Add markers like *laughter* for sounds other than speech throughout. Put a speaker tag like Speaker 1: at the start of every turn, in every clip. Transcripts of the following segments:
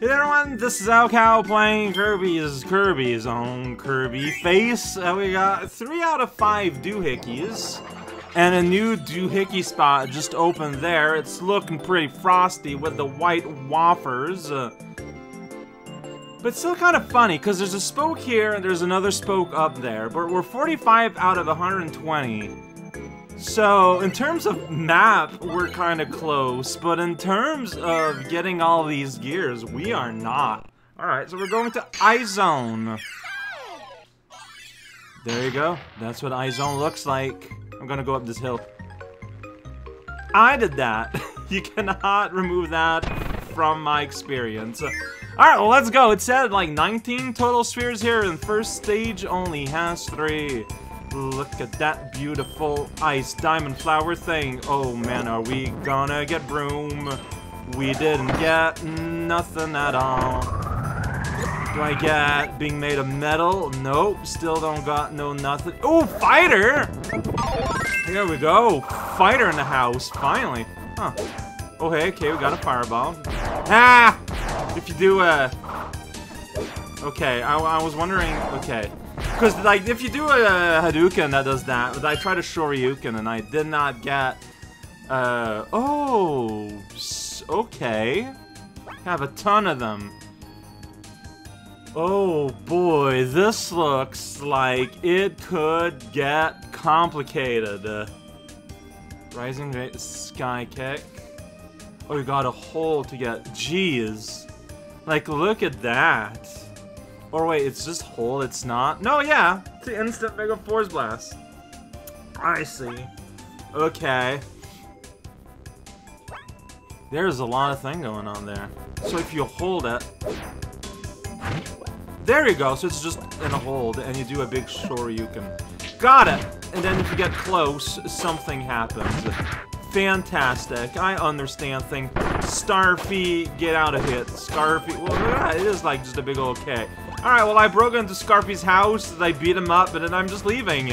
Speaker 1: Hey everyone, this is raocow playing Kirby's Kirby's own Kirby Face. Uh, we got 3 out of 5 doohickeys. And a new doohickey spot just opened there. It's looking pretty frosty with the white wafers. Uh, but still kind of funny, because there's a spoke here and there's another spoke up there. But we're 45 out of 120. So, in terms of map, we're kind of close, but in terms of getting all these gears, we are not. Alright, so we're going to iZone. There you go. That's what iZone looks like. I'm gonna go up this hill. I did that. *laughs* you cannot remove that from my experience. Alright, well let's go. It said like 19 total spheres here, and first stage only has 3. Look at that beautiful ice diamond flower thing. Oh man, are we gonna get broom? We didn't get nothing at all. Do I get being made of metal? Nope, still don't got no nothing. Oh, fighter! Here we go. Fighter in the house, finally. Huh. Oh, hey, okay, we got a fireball. Ah! If you do a... Okay, I, I was wondering... Okay. Because, like, if you do a Hadouken that does that, but I tried a Shoryuken and I did not get, uh, oh, okay. Have a ton of them. Oh boy, this looks like it could get complicated. Rising Break, sky kick. Oh, you got a hole to get, jeez. Like, look at that. Or wait, it's just hold, it's not? No, yeah! It's the instant Mega Force Blast. I see. Okay. There's a lot of thing going on there. So if you hold it... There you go, so it's just in a hold, and you do a big Shoryuken. Got it! And then if you get close, something happens. Fantastic. I understand thing. Starfy, get out of here. Scarfy, well, it is like just a big old K. Alright, well, I broke into Scarfy's house, I beat him up, and then I'm just leaving.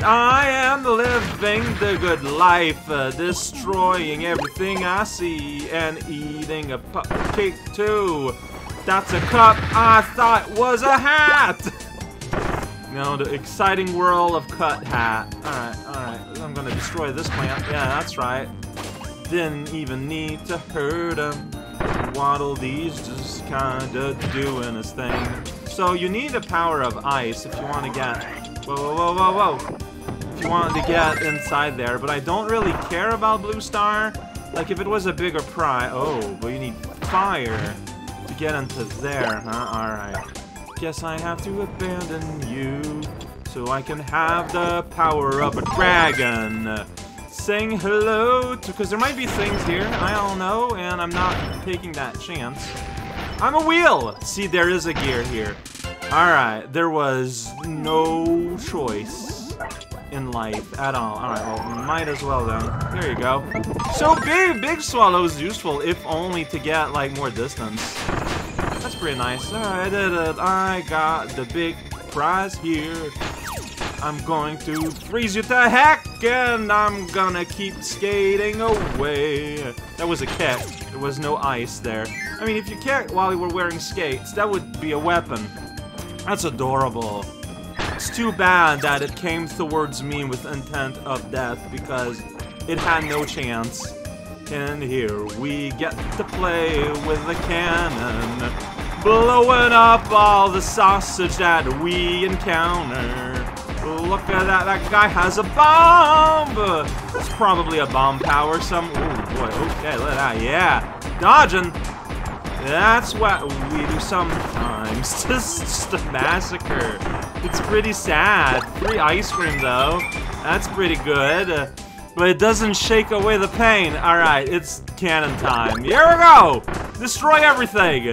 Speaker 1: I am living the good life, uh, destroying everything I see, and eating a cake too. That's a cup I thought was a hat! No, the exciting world of cut hat. Alright, alright, I'm gonna destroy this plant. Yeah, that's right. Didn't even need to hurt him. Waddle Dee's just kinda doing his thing. So you need the power of ice if you want to get... Whoa, whoa, whoa, whoa, whoa! If you want to get inside there, but I don't really care about Blue Star. Like, if it was a bigger prize... Oh, but you need fire to get into there, huh? Alright. Guess I have to abandon you so I can have the power of a dragon saying hello because there might be things here, I don't know, and I'm not taking that chance. I'm a wheel! See, there is a gear here. Alright, there was no choice in life at all. Alright, well, might as well then. There you go. So big, big swallow is useful, if only to get, like, more distance. That's pretty nice. Alright, I did it. I got the big prize here. I'm going to freeze you to heck, and I'm gonna keep skating away. That was a kick. There was no ice there. I mean, if you kick while you were wearing skates, that would be a weapon. That's adorable. It's too bad that it came towards me with intent of death, because it had no chance. And here we get to play with the cannon, blowing up all the sausage that we encounter. Look at that, that guy has a bomb! That's probably a bomb power, some- Oh boy, okay, look at that, yeah. Dodging! That's what we do sometimes. *laughs* just, just a massacre. It's pretty sad. Free ice cream, though. That's pretty good. but it doesn't shake away the pain. Alright, it's cannon time. Here we go! Destroy everything!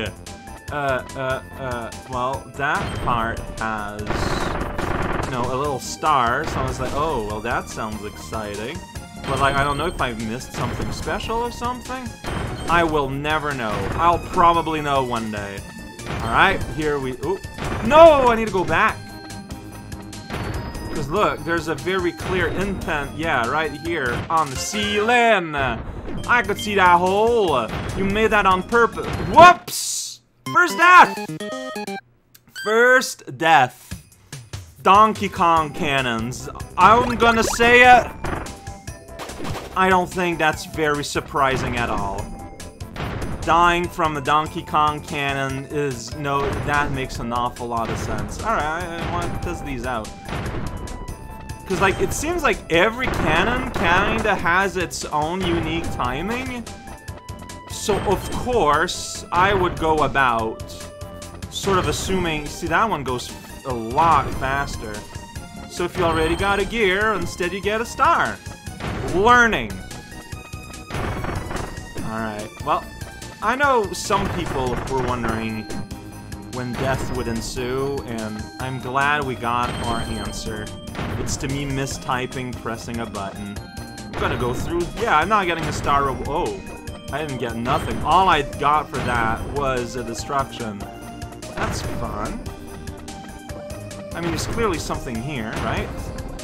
Speaker 1: Uh, uh, uh, well, that part has know, a little star, so I was like, oh, well that sounds exciting. But like, I don't know if I missed something special or something. I will never know. I'll probably know one day. Alright, here we... Ooh. No! I need to go back! Because look, there's a very clear intent, yeah, right here on the ceiling. I could see that hole. You made that on purpose. Whoops! First death! First death. Donkey Kong cannons. I'm gonna say it. I don't think that's very surprising at all. Dying from the Donkey Kong cannon is no, that makes an awful lot of sense. Alright, I, I want to test these out. Because, like, it seems like every cannon kinda has its own unique timing. So, of course, I would go about sort of assuming... See, that one goes a lot faster. So if you already got a gear, instead you get a star. Learning. Alright, well, I know some people were wondering when death would ensue, and I'm glad we got our answer. It's to me mistyping pressing a button. I'm gonna go through... Yeah, I'm not getting a star... Oh, I didn't get nothing. All I got for that was a destruction. That's fun. I mean, there's clearly something here, right?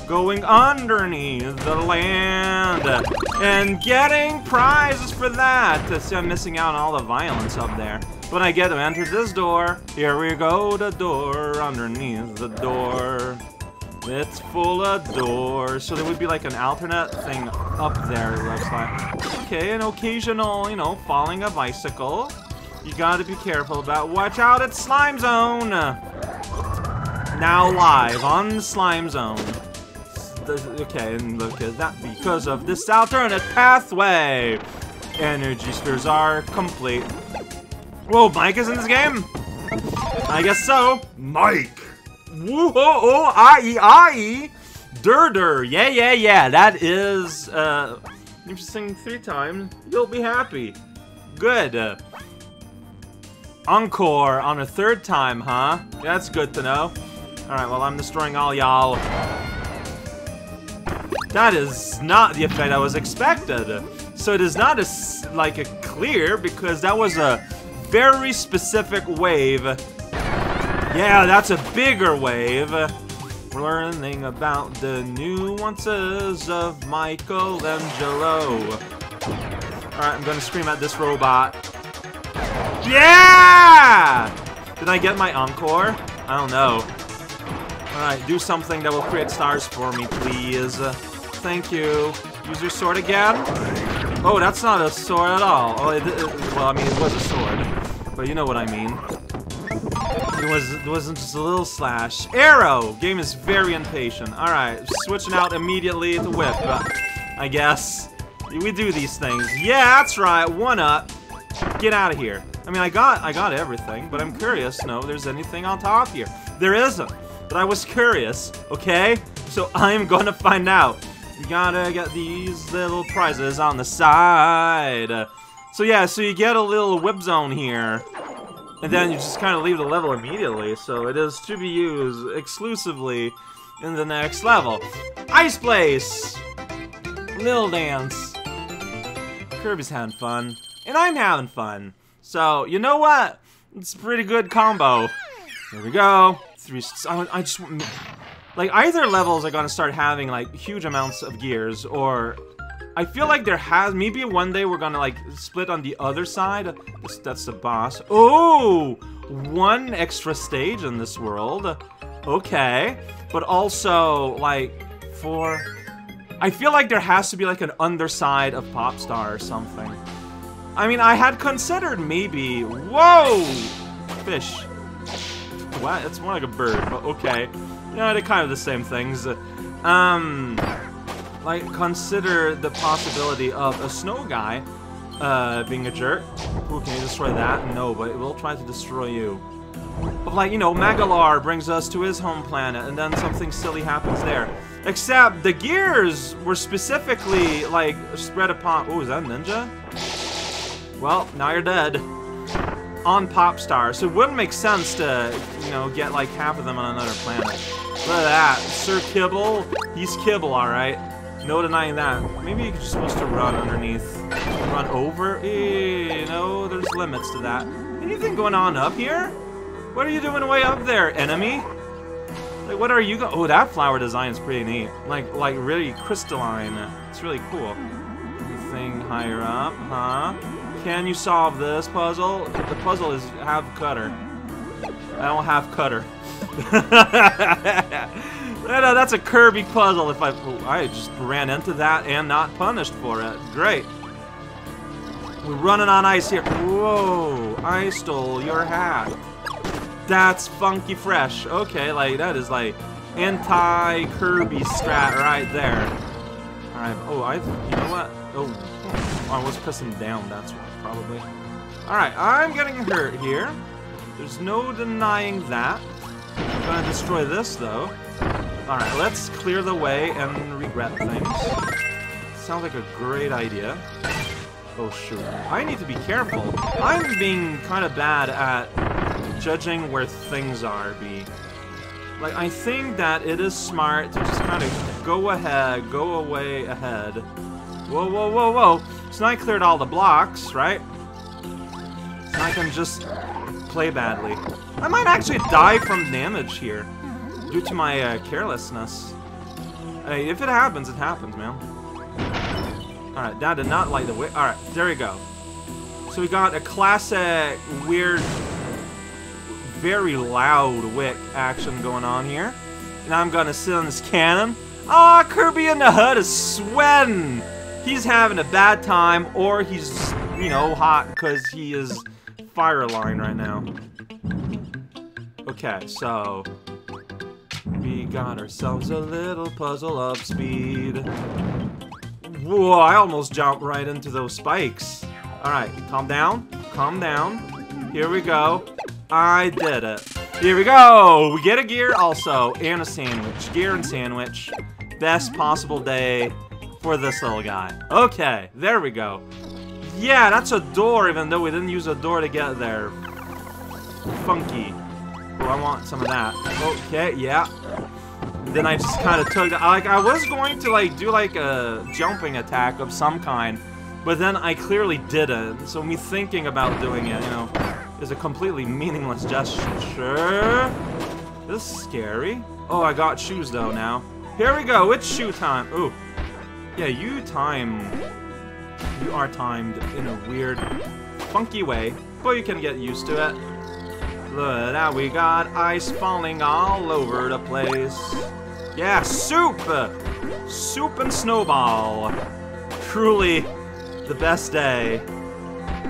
Speaker 1: Going underneath the land and getting prizes for that. See, I'm missing out on all the violence up there. But I get to enter this door. Here we go, the door underneath the door. It's full of doors. So there would be like an alternate thing up there, it looks like. Okay, an occasional, you know, falling a bicycle. You gotta be careful about. Watch out, it's Slime Zone! Now live on Slime Zone. Okay, and look at that. Because of this alternate pathway, energy spheres are complete. Whoa, Mike is in this game? I guess so. Mike! Woo oh oh I I Dur dur. Yeah, yeah, yeah. That is uh interesting three times. You'll be happy. Good. Uh, encore on a third time, huh? That's good to know. Alright, well, I'm destroying all y'all. That is not the effect I was expected. So it is not a, like a clear, because that was a very specific wave. Yeah, that's a bigger wave. We're Learning about the nuances of Michelangelo. Alright, I'm gonna scream at this robot. Yeah! Did I get my encore? I don't know. Alright, do something that will create stars for me, please. Uh, thank you. Use your sword again. Oh, that's not a sword at all. Oh, it, it, well, I mean, it was a sword. But you know what I mean. It, was, it wasn't just a little slash. Arrow! Game is very impatient. Alright, switching out immediately to whip, uh, I guess. We do these things. Yeah, that's right, one up. Get out of here. I mean, I got I got everything, but I'm curious, no, there's anything on top here. There isn't. But I was curious, okay? So *laughs* I'm gonna find out. You gotta get these little prizes on the side. So yeah, so you get a little whip zone here. And then you just kind of leave the level immediately, so it is to be used exclusively in the next level. Ice Place! Lil Dance. Kirby's having fun, and I'm having fun. So, you know what? It's a pretty good combo. Here we go I, I just like either levels are gonna start having like huge amounts of gears, or I feel like there has maybe one day we're gonna like split on the other side. That's, that's the boss. Oh, one extra stage in this world. Okay, but also like for. I feel like there has to be like an underside of Popstar or something. I mean, I had considered maybe. Whoa, fish. What? It's more like a bird, but okay. You know, they're kind of the same things. Um, like, consider the possibility of a snow guy uh, being a jerk. Ooh, can you destroy that? No, but it will try to destroy you. But like, you know, Magolor brings us to his home planet, and then something silly happens there. Except the gears were specifically, like, spread upon... Oh, is that Ninja? Well, now you're dead on Popstar, so it wouldn't make sense to, you know, get like half of them on another planet. Look at that. Sir Kibble, he's Kibble, alright. No denying that. Maybe you're supposed to run underneath. Run over? Eh, you know, there's limits to that. Anything going on up here? What are you doing way up there, enemy? Like, what are you go- Oh, that flower design is pretty neat. Like, like really crystalline. It's really cool. Anything higher up, huh? Can you solve this puzzle? The puzzle is have cutter. I don't have cutter. *laughs* no, that's a Kirby puzzle. If I, oh, I just ran into that and not punished for it. Great. We're running on ice here. Whoa! I stole your hat. That's funky fresh. Okay, like that is like anti-Kirby strat right there. Alright, oh, I've... you know what? Oh, oh, I was pressing down, that's why, probably. Alright, I'm getting hurt here. There's no denying that. I'm gonna destroy this, though. Alright, let's clear the way and regret things. Sounds like a great idea. Oh, shoot. I need to be careful. I'm being kind of bad at judging where things are, B. Like, I think that it is smart to just kind of go ahead, go away ahead. Whoa, whoa, whoa, whoa. So now I cleared all the blocks, right? So I can just play badly. I might actually die from damage here due to my uh, carelessness. Hey, if it happens, it happens, man. Alright, that did not light the way. Alright, there we go. So we got a classic, weird, very loud wick action going on here. And I'm gonna sit on this cannon. Ah, oh, Kirby in the hood is sweating! He's having a bad time, or he's, you know, hot because he is fire line right now. Okay, so we got ourselves a little puzzle of speed. Whoa, I almost jumped right into those spikes. Alright, calm down. Calm down. Here we go. I did it. Here we go! We get a gear also, and a sandwich. Gear and sandwich. Best possible day for this little guy. Okay, there we go. Yeah, that's a door, even though we didn't use a door to get there. Funky. Oh, I want some of that. Okay, yeah. Then I just kind of took, like, I was going to, like, do, like, a jumping attack of some kind, but then I clearly didn't. So me thinking about doing it, you know, is a completely meaningless gesture. This is scary. Oh, I got shoes, though, now. Here we go, it's shoe time. Ooh. Yeah, you time... You are timed in a weird, funky way, but you can get used to it. Look, now we got ice falling all over the place. Yeah, soup! Soup and snowball. Truly the best day.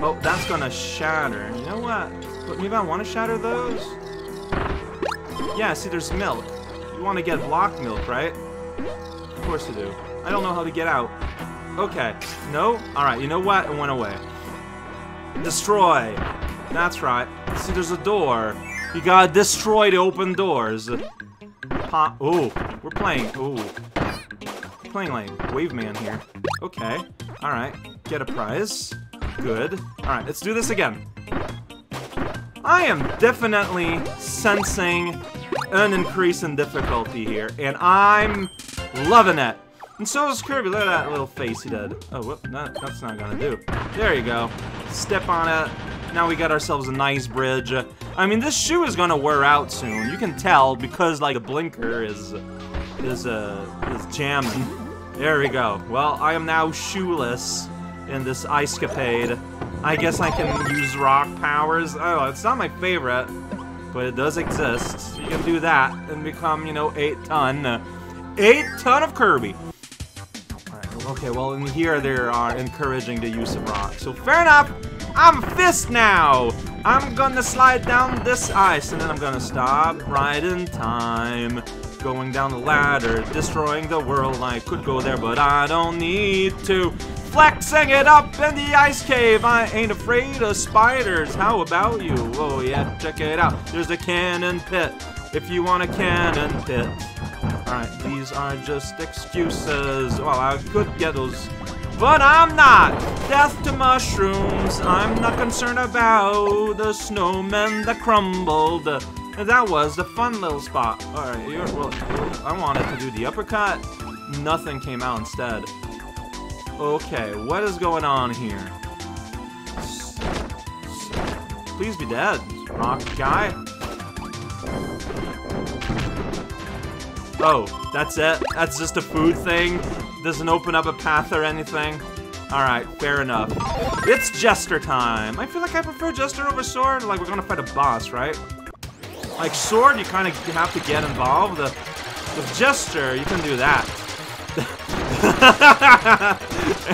Speaker 1: Oh, that's gonna shatter. You know what? But maybe I want to shatter those? Yeah, see, there's milk. You want to get block milk, right? Of course you do. I don't know how to get out. Okay. No? Alright, you know what? It went away. Destroy. That's right. See, there's a door. You gotta destroy the open doors. Pop. Oh, we're playing. Oh. Playing like Wave Man here. Okay. Alright. Get a prize. Good. Alright, let's do this again. I am definitely sensing an increase in difficulty here, and I'm loving it. And so is Kirby. Look at that little face he did. Oh, whoop, that, that's not gonna do. There you go. Step on it. Now we got ourselves a nice bridge. I mean, this shoe is gonna wear out soon. You can tell because, like, the blinker is is uh is jamming. There we go. Well, I am now shoeless in this ice capade. I guess I can use rock powers. Oh, it's not my favorite, but it does exist. You can do that and become, you know, 8 ton. 8 ton of Kirby. Okay, well in here they are encouraging the use of rock. So fair enough, I'm Fist now! I'm gonna slide down this ice and then I'm gonna stop right in time. Going down the ladder, destroying the world. I could go there, but I don't need to. Flexing it up in the ice cave. I ain't afraid of spiders. How about you? Oh yeah, check it out. There's a cannon pit. If you want a cannon pit. Alright, these are just excuses. Well, I could get those, but I'm not. Death to mushrooms. I'm not concerned about the snowmen that crumbled. That was the fun little spot. Alright, well, I wanted to do the uppercut. Nothing came out instead. Okay, what is going on here? Please be dead, rock guy. Oh, that's it? That's just a food thing? Doesn't open up a path or anything? Alright, fair enough. It's Jester time. I feel like I prefer Jester over Sword. Like, we're gonna fight a boss, right? Like, Sword, you kind of have to get involved. With Jester, you can do that. *laughs*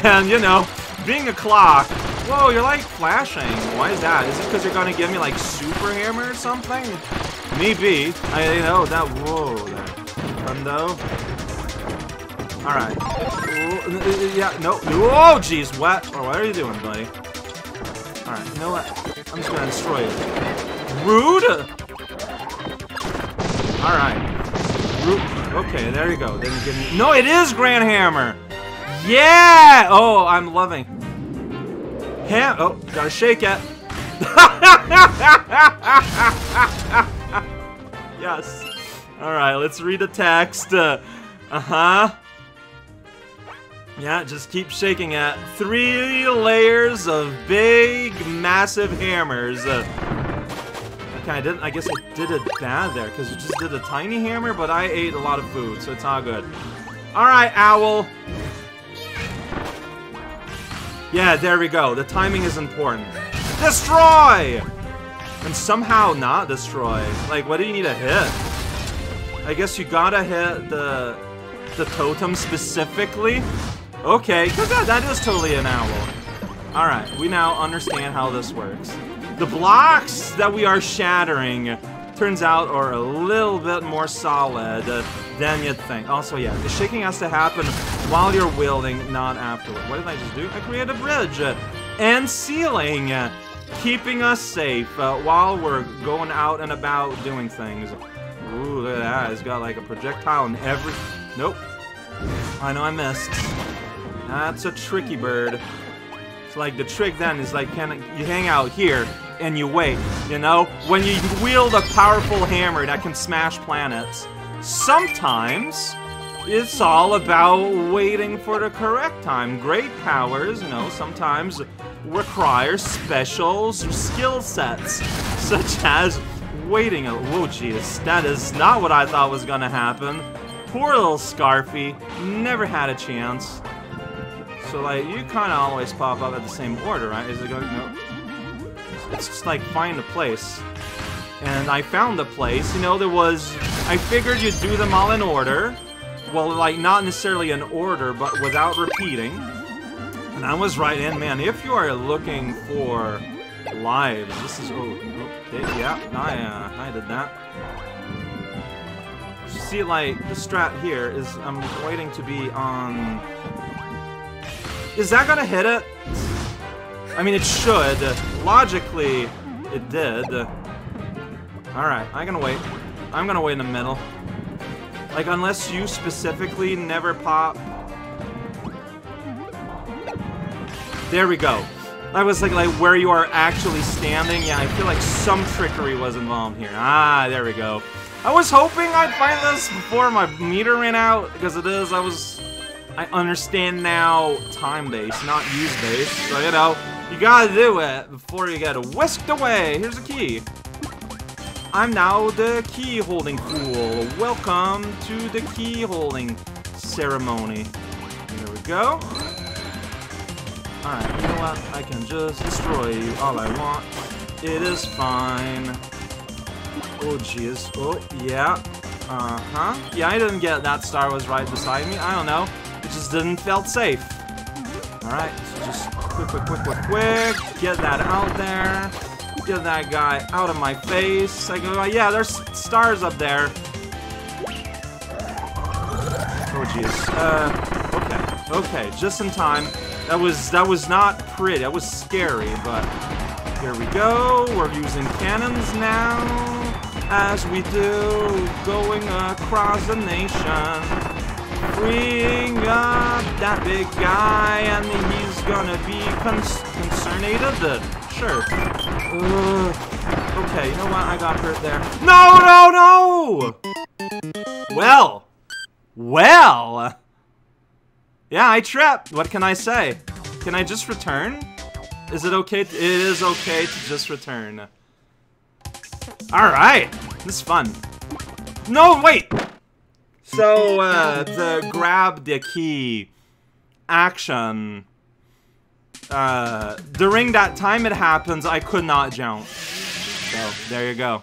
Speaker 1: and, you know, being a clock... Whoa, you're, like, flashing. Why is that? Is it because you're gonna give me, like, Super Hammer or something? Maybe. I, you know, that... Whoa, that... Hundo. Alright. Yeah, no. Oh, jeez. What? Or what are you doing, buddy? Alright, you know what? I'm just gonna destroy you. Rude! Alright. Okay, there you go. Didn't give me... No, it is Grand Hammer! Yeah! Oh, I'm loving. Ham... Oh, gotta shake it. *laughs* yes. Alright, let's read the text. Uh, uh-huh. Yeah, just keep shaking it. Three layers of big, massive hammers. Uh, okay, I didn't. I guess I did it bad there because you just did a tiny hammer, but I ate a lot of food, so it's all good. All right, owl. Yeah, there we go. The timing is important. Destroy! And somehow not destroy. Like, what do you need to hit? I guess you gotta hit the the totem specifically. Okay, because that, that is totally an owl. Alright, we now understand how this works. The blocks that we are shattering turns out are a little bit more solid than you'd think. Also, yeah, the shaking has to happen while you're wielding, not afterward. What did I just do? I created a bridge and ceiling, keeping us safe uh, while we're going out and about doing things. Ooh, look at that. It's got like a projectile in every... Nope. I know I missed. That's a tricky bird. It's like the trick then is like can you hang out here and you wait, you know? When you wield a powerful hammer that can smash planets, sometimes it's all about waiting for the correct time. Great powers, you know, sometimes require special skill sets, such as waiting. Oh, jeez, that is not what I thought was gonna happen. Poor little Scarfy, never had a chance. So, like, you kind of always pop up at the same order, right? Is it going, no? It's just like, find a place. And I found the place. You know, there was... I figured you'd do them all in order. Well, like, not necessarily in order, but without repeating. And I was right in, man. If you are looking for lives, this is... Oh, okay, yeah, I, uh, I did that. see, like, the strat here is I'm waiting to be on is that gonna hit it? I mean, it should. Logically, it did. Alright, I'm gonna wait. I'm gonna wait in the middle. Like, unless you specifically never pop... There we go. I was like, like where you are actually standing. Yeah, I feel like some trickery was involved here. Ah, there we go. I was hoping I'd find this before my meter ran out, because it is. I was I understand now time-based, not use-based. So, you know, you gotta do it before you get whisked away. Here's a key. I'm now the key-holding fool. Welcome to the key-holding ceremony. Here we go. Alright, you know what? I can just destroy you all I want. It is fine. Oh, jeez. Oh, yeah. Uh-huh. Yeah, I didn't get that star was right beside me. I don't know. It just didn't felt safe. Alright, so just quick, quick, quick, quick, quick. Get that out there. Get that guy out of my face. I go, yeah, there's stars up there. Oh, jeez. Uh, okay. Okay, just in time. That was, that was not pretty. That was scary, but here we go. We're using cannons now, as we do, going across the nation freeing up that big guy, and he's gonna be cons concernated. Sure. Uh, okay, you know what? I got hurt there. No, no, no! Well. Well. Yeah, I tripped. What can I say? Can I just return? Is it okay? it is okay to just return. Alright. This is fun. No, wait! So, uh, the grab the key action uh, during that time it happens, I could not jump. So, there you go.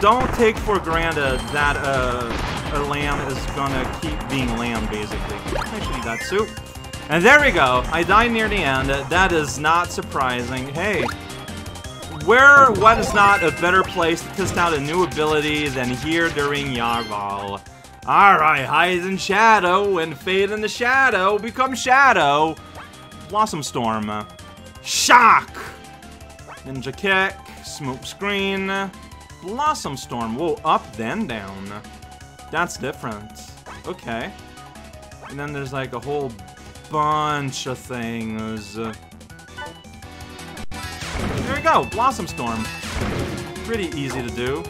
Speaker 1: Don't take for granted that uh, a lamb is gonna keep being lamb, basically. Actually, that soup. And there we go. I died near the end. That is not surprising. Hey, where what is not a better place to test out a new ability than here during Yogg-Ball? Alright, hide in shadow and fade in the shadow, become shadow. Blossom Storm. Shock! Ninja Kick, Smoke Screen, Blossom Storm. Whoa, up then down. That's different. Okay. And then there's like a whole bunch of things. There we go, Blossom Storm. Pretty easy to do.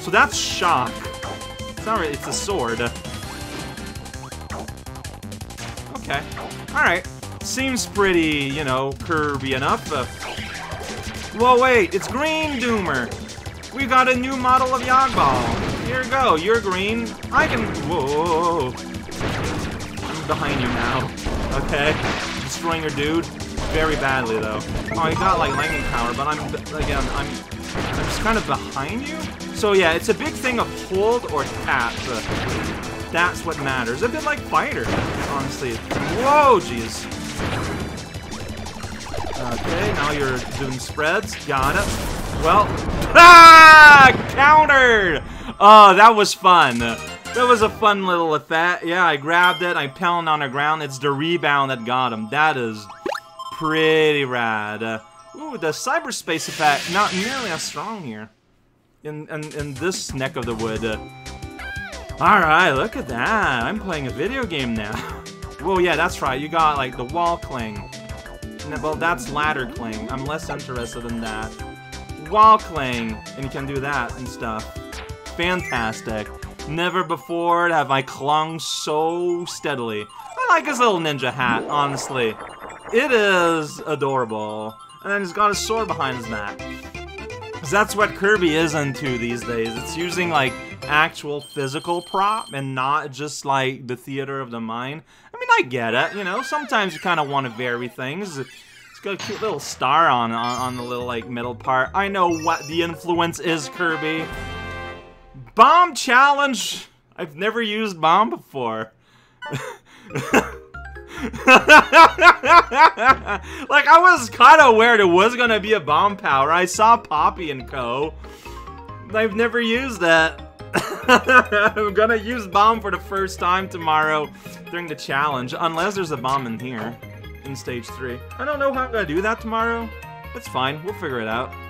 Speaker 1: So that's Shock. It's not it's a sword. Okay. Alright. Seems pretty, you know, Kirby enough. Uh, whoa, wait, it's Green Doomer. We got a new model of Yogg-Ball. Here you go, you're green. I can, whoa, I'm behind you now. Okay. Destroying your dude. Very badly, though. Oh, you got, like, lightning power, but I'm, again, I'm, I'm just kind of behind you? So yeah, it's a big thing of hold or tap. That's what matters. A bit like Fighter, honestly. Whoa, jeez. Okay, now you're doing spreads. Got it. Well, *laughs* ah! Countered! Oh, that was fun. That was a fun little effect. Yeah, I grabbed it, I pounded on the ground. It's the rebound that got him. That is pretty rad. Ooh, the cyberspace effect, not nearly as strong here in, in, in this neck of the wood. Alright, look at that. I'm playing a video game now. *laughs* well, yeah, that's right. You got, like, the wall cling. Well, that's ladder cling. I'm less interested in that. Wall cling. And you can do that and stuff. Fantastic. Never before have I clung so steadily. I like his little ninja hat, honestly. It is adorable. And then he's got a sword behind his back. Because that's what Kirby is into these days. It's using, like, actual physical prop and not just, like, the theater of the mind. I mean, I get it, you know? Sometimes you kind of want to vary things. Got a cute little star on, on, on the little, like, middle part. I know what the influence is, Kirby. Bomb challenge! I've never used bomb before. *laughs* like, I was kind of aware there was going to be a bomb power. I saw Poppy and Co. I've never used that. *laughs* I'm gonna use bomb for the first time tomorrow during the challenge, unless there's a bomb in here, in stage 3. I don't know how I'm gonna do that tomorrow. It's fine, we'll figure it out.